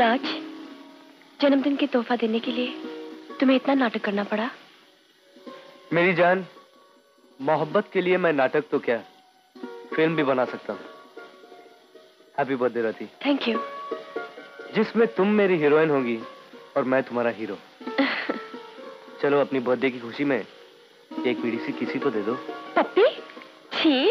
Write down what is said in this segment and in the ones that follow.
राज जन्मदिन के तोहफा देने के लिए तुम्हें इतना नाटक करना पड़ा? मेरी जान मोहब्बत के लिए मैं नाटक तो क्या फ़िल्म भी बना सकता हूँ। Happy birthday Rati. Thank you जिसमें तुम मेरी हीरोइन होगी और मैं तुम्हारा हीरो चलो अपनी बर्थडे की खुशी में एक बीड़ी सी किसी को दे दो। पप्पी? छी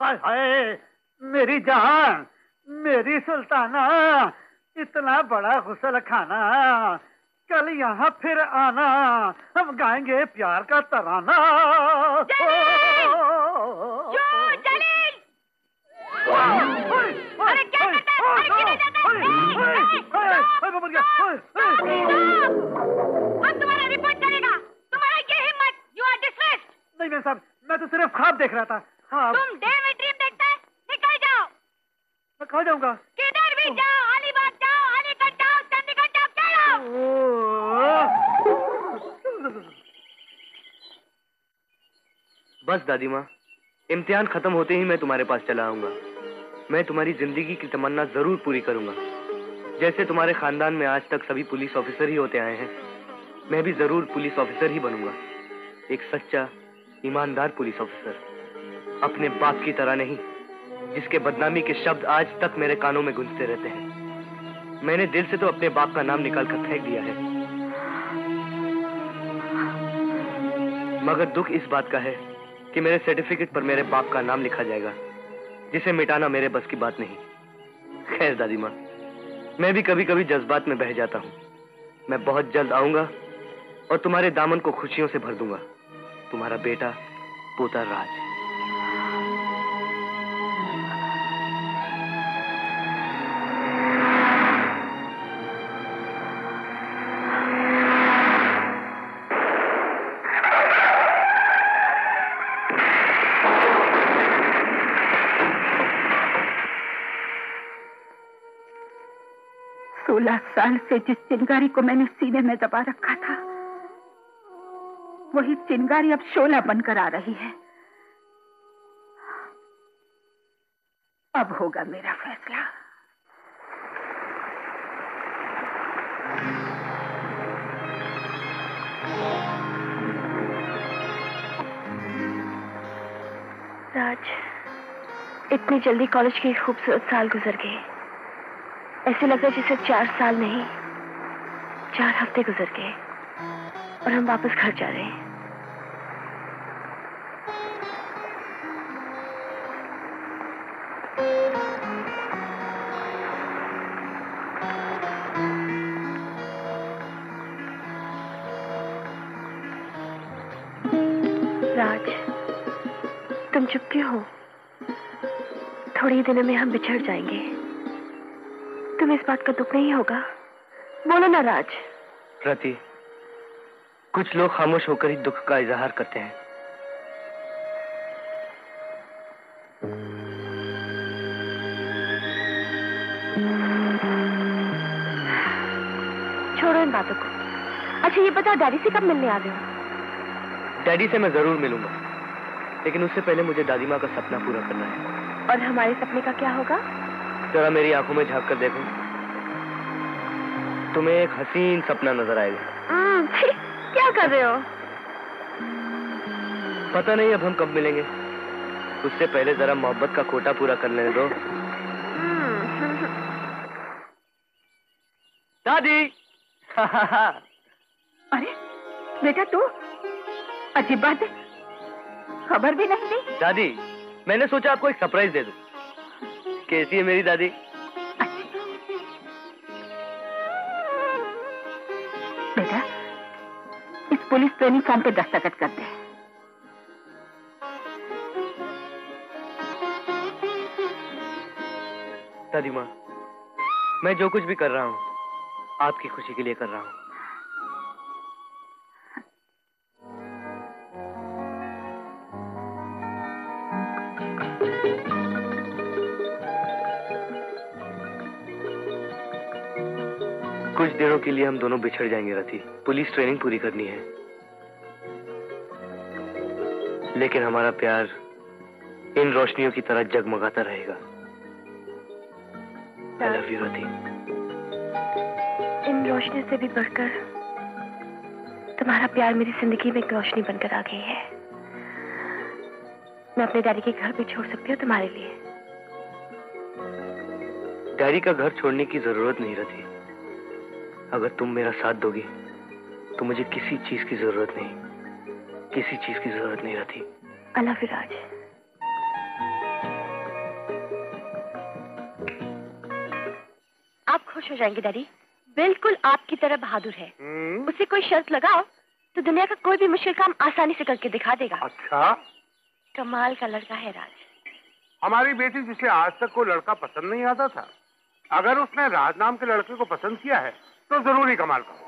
हाय मेरी जान मेरी सुल्ताना इतना बड़ा गुसल खाना कल यहाँ फिर आना हम गाएँगे प्यार का तराना। अरे क्या करता है? तुम्हारा रिपोर्ट करेगा तुम्हारा ये हिम्मत। यू आर डिसमिस्ड नहीं मैं साहब मैं तो सिर्फ़ ख्वाब देख रहा था। ख्वाब तुम डे में ड्रीम देखते हैं। निकल जाओ। मैं कहा जाऊँगा? बस दादी माँ, इम्तिहान खत्म होते ही मैं तुम्हारे पास चला आऊँगा। मैं तुम्हारी ज़िंदगी की तमन्ना ज़रूर पूरी करूँगा। जैसे तुम्हारे खानदान में आज तक सभी पुलिस ऑफिसर ही होते आए हैं, मैं भी ज़रूर पुलिस ऑफिसर ही बनूँगा। एक सच्चा, ईमानदार पुलिस ऑफिसर। अपने बाप की तरह नहीं, जिसके बदनामी के शब्द आज तक मेरे कानों में गूंजते रहते हैं। मैंने दिल से तो अपने बाप का नाम निकाल कर फेंक दिया है। मगर दुख इस बात का है कि मेरे सर्टिफिकेट पर मेरे बाप का नाम लिखा जाएगा, जिसे मिटाना मेरे बस की बात नहीं। खैर दादी माँ, मैं भी कभी कभी जज्बात में बह जाता हूँ। मैं बहुत जल्द आऊँगा और तुम्हारे दामन को खुशियों से भर दूँगा। तुम्हारा बेटा, पोता राज। सोलह साल से जिस चिंगारी को मैंने सीने में दबा रखा था, वही चिंगारी अब शोला बनकर आ रही है। अब होगा मेरा फैसला। राज, इतनी जल्दी कॉलेज की खूबसूरत साल गुजर गए ऐसे लग रहा है जैसे चार साल नहीं, चार हफ़्ते गुजर गए और हम वापस घर जा रहे हैं। राज, तुम हो? थोड़ी दिनों में हम बिछड़ जाएँगे। तुम्हें इस बात का दुख नहीं होगा। बोलो ना राज। रति कुछ लोग खामोश होकर ही दुख का इजहार करते हैं। छोड़ो इन बातों को। अच्छा ये बताओ डैडी से कब मिलने आ गए हो? डैडी से मैं ज़रूर मिलूँगा। लेकिन उससे पहले मुझे दादी माँ का सपना पूरा करना है। और हमारे सपने का क्या होगा? जरा मेरी आँखों में झाँक कर देखो तुम्हें एक हसीन सपना नज़र आएगा। हम्म, क्या कर रहे हो? पता नहीं अब हम कब मिलेंगे। उससे पहले जरा मोहब्बत का कोटा पूरा कर लेने दो। हम्म, दादी! अरे बेटा तू अजीब बात है। खबर भी नहीं दी दादी मैंने सोचा आपको एक सरप्राइज़ दे दूँ। कैसी है मेरी दादी? बेटा इस पुलिस ट्रेनिंग फॉर्म पे दस्तखत कर दे। दादी माँ मैं जो कुछ भी कर रहा हूँ आपकी खुशी के लिए कर रहा हूँ। कुछ दिनों के लिए हम दोनों बिछड़ जाएँगे रथी पुलिस ट्रेनिंग पूरी करनी है। लेकिन हमारा प्यार इन रोशनियों की तरह जगमगाता रहेगा। आई लव यू रथी इन रोशनी से भी बढ़कर तुम्हारा प्यार मेरी ज़िंदगी में एक रोशनी बनकर आ गई है। मैं अपने डैडी के घर भी छोड़ सकती हूँ तुम्हारे लिए। डैडी का घर छोड़ने की ज़रूरत नहीं रहती अगर तुम मेरा साथ दोगी तो मुझे किसी चीज़ की ज़रूरत नहीं। किसी चीज़ की ज़रूरत नहीं रहती। अल्लाह यू आप खुश हो जाएँगे डैडी। बिल्कुल आपकी तरह बहादुर है। उसे कोई शर्त लगाओ तो दुनिया का कोई भी मुश्किल काम आसानी से करके दिखा देगा। अच्छा। कमाल का लड़का है राज। हमारी बेटी जिसे आज तक कोई लड़का पसंद नहीं आता था अगर उसने राज नाम के लड़के को पसंद किया है तो ज़रूर ही कमाल का होगा।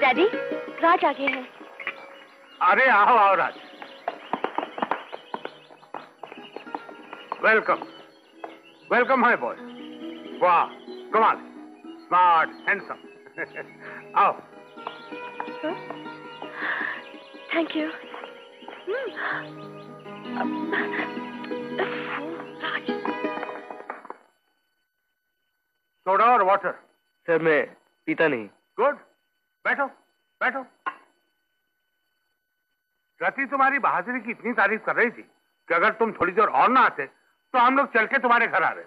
डैडी राज आ गए हैं। अरे आओ आओ Raj welcome welcome my boy वाह कमाल स्मार्ट हैंडसम आओ। थैंक यू सोडा और वाटर सर मैं पीता नहीं। गुड बैठो बैठो। रति तुम्हारी बहादुरी की इतनी तारीफ़ कर रही थी कि अगर तुम थोड़ी देर और ना आते तो हम लोग चल के तुम्हारे घर आ रहे।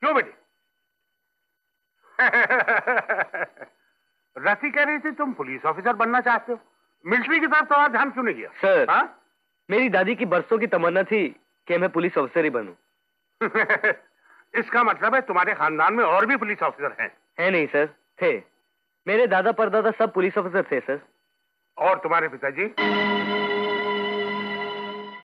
क्यों बेटी? रति कह रही थी तुम पुलिस ऑफिसर बनना चाहते हो। मिलिट्री की तरफ़ तुम्हारा ध्यान क्यों नहीं गया? सर हाँ? मेरी दादी की बरसों की तमन्ना थी कि मैं पुलिस ऑफिसर ही बनूं। इसका मतलब है तुम्हारे खानदान में और भी पुलिस ऑफिसर हैं। है नहीं सर। थे। मेरे दादा परदादा सब पुलिस ऑफिसर थे सर। और तुम्हारे पिताजी?